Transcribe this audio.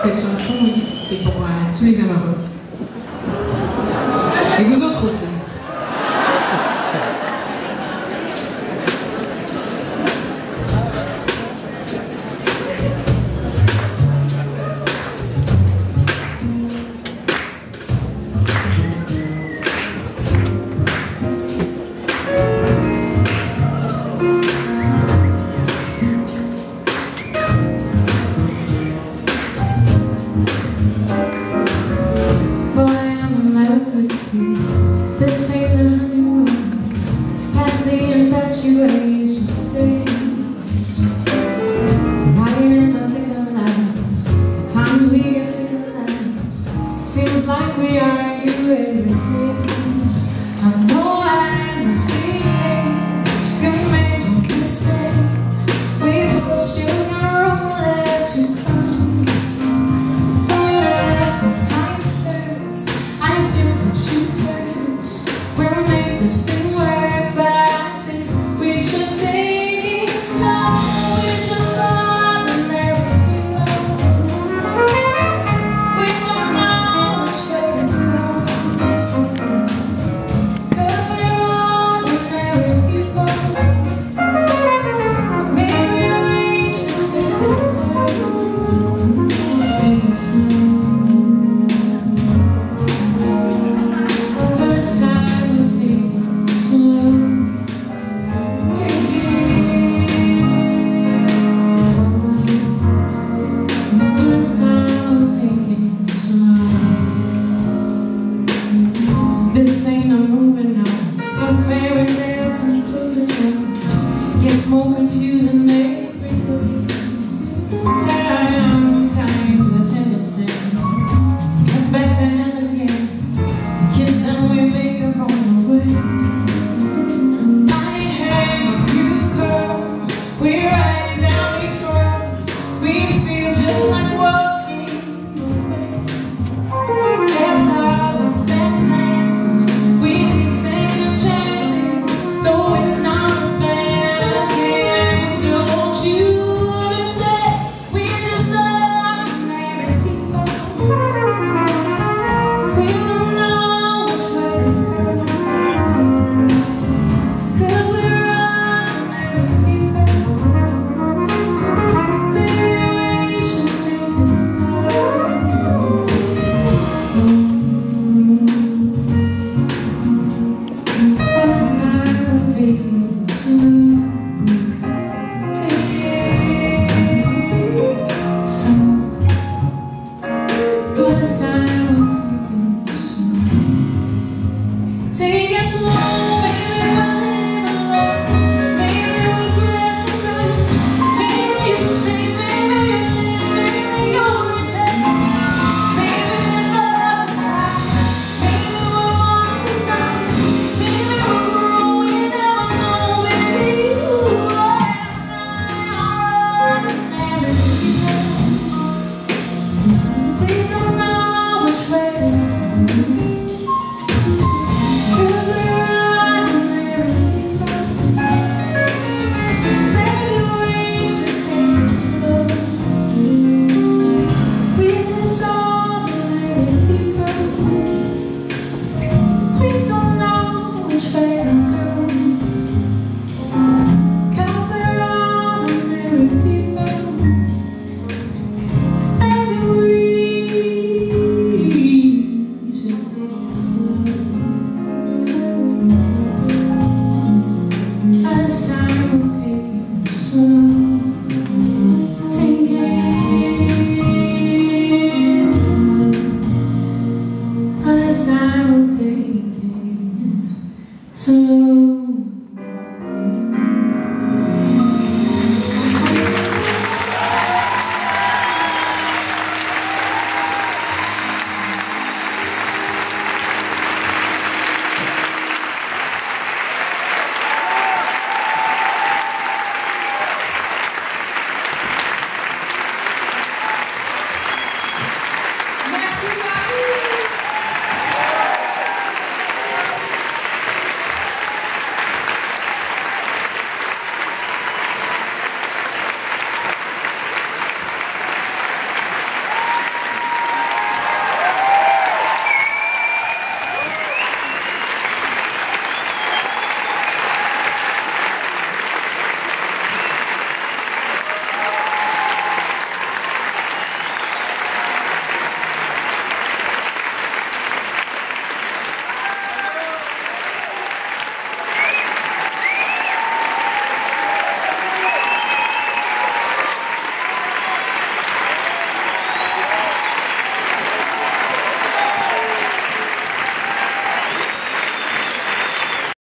Cette chanson, c'est pour euh, tous les amoureux. Et vous autres aussi. fairy Gets more confusing, make me believe I will take it. So